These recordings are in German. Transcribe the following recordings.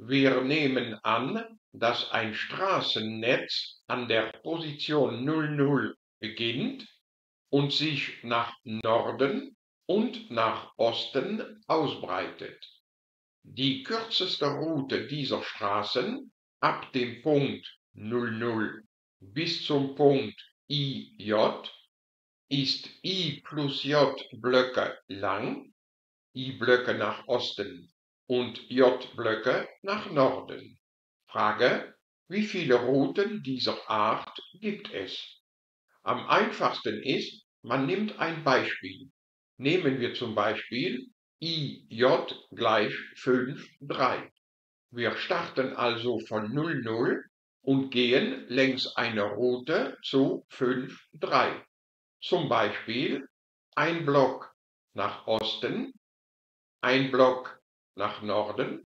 Wir nehmen an, dass ein Straßennetz an der Position 00 beginnt und sich nach Norden und nach Osten ausbreitet. Die kürzeste Route dieser Straßen ab dem Punkt 00 bis zum Punkt IJ ist I plus J Blöcke lang, I Blöcke nach Osten und J-Blöcke nach Norden. Frage, wie viele Routen dieser Art gibt es? Am einfachsten ist, man nimmt ein Beispiel. Nehmen wir zum Beispiel IJ gleich 5, 3. Wir starten also von 0, 0 und gehen längs einer Route zu 5, 3. Zum Beispiel ein Block nach Osten, ein Block nach Norden,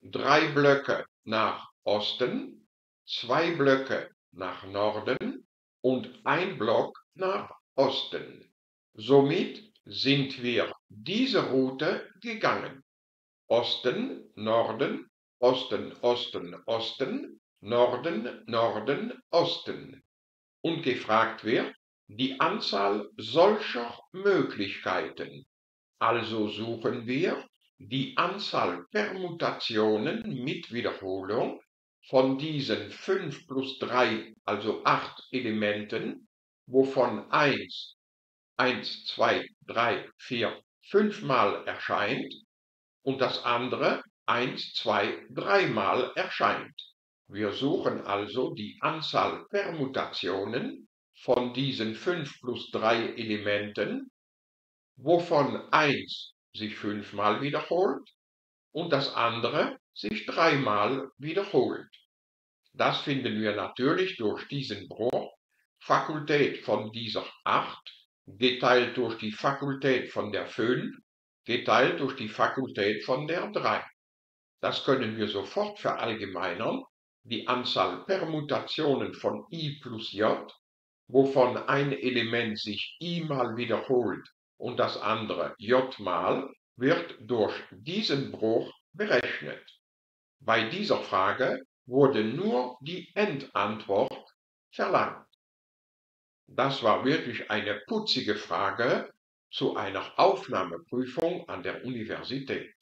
drei Blöcke nach Osten, zwei Blöcke nach Norden und ein Block nach Osten. Somit sind wir diese Route gegangen. Osten, Norden, Osten, Osten, Osten, Norden, Norden, Osten. Und gefragt wird die Anzahl solcher Möglichkeiten. Also suchen wir die Anzahl Permutationen mit Wiederholung von diesen 5 plus 3, also 8 Elementen, wovon 1, 1, 2, 3, 4, 5 Mal erscheint und das andere 1, 2, 3 Mal erscheint. Wir suchen also die Anzahl Permutationen von diesen 5 plus 3 Elementen, wovon 1 sich fünfmal wiederholt und das andere sich dreimal wiederholt. Das finden wir natürlich durch diesen Bruch Fakultät von dieser 8 geteilt durch die Fakultät von der 5 geteilt durch die Fakultät von der 3. Das können wir sofort verallgemeinern. Die Anzahl Permutationen von i plus j, wovon ein Element sich i mal wiederholt und das andere j mal wird durch diesen Bruch berechnet. Bei dieser Frage wurde nur die Endantwort verlangt. Das war wirklich eine putzige Frage zu einer Aufnahmeprüfung an der Universität.